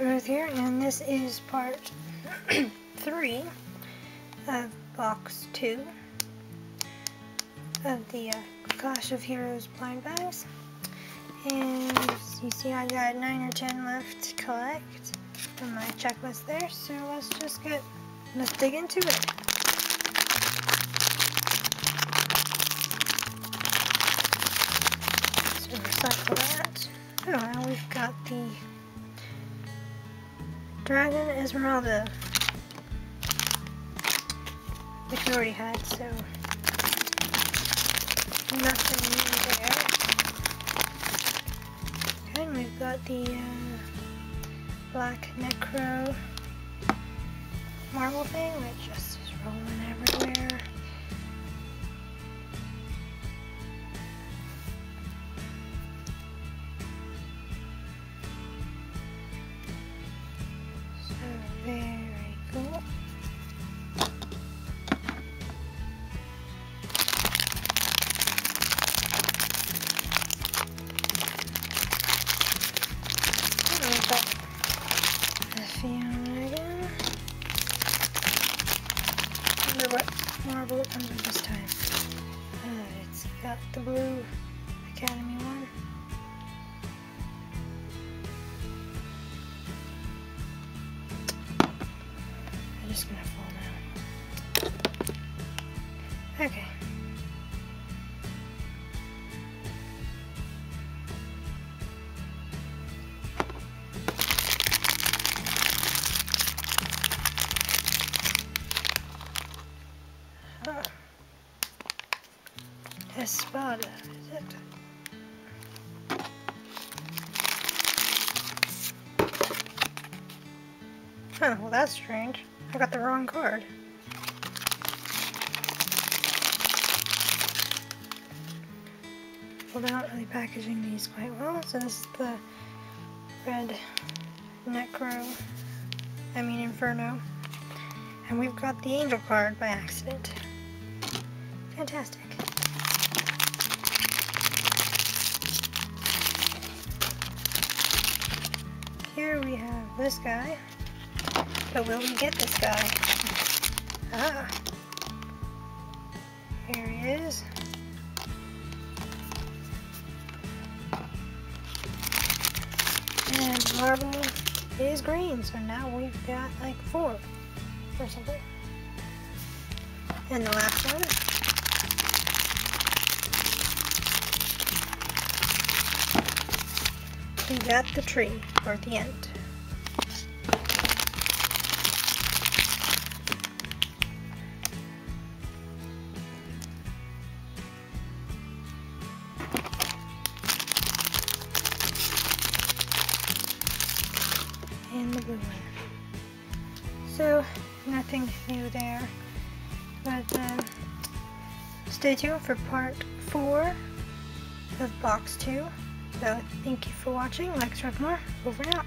Ruth here, and this is part 3 of box 2 of the uh, Clash of Heroes blind bags. And you see I got 9 or 10 left to collect from my checklist there, so let's just get, let's dig into it. So recycle that. Oh, now we've got the Dragon Esmeralda, which we already had, so nothing new there. Okay, and we've got the uh, Black Necro marble thing, which just is rolling everywhere. What marble it comes with this time. Uh, it's got the blue Academy one. I'm just gonna fall down. Okay. Espada, is it? Huh, well that's strange. I got the wrong card. Well, they're not really packaging these quite well. So this is the red Necro, I mean Inferno. And we've got the Angel card by accident. Fantastic. Here we have this guy. But will we get this guy? Ah. Here he is. And marble is green, so now we've got like four or something. And the last one. We got the tree for the end. and the blue one. So, nothing new there. But uh, stay tuned for part 4 of box 2. So, thank you for watching. Like, Lex More. Over and out.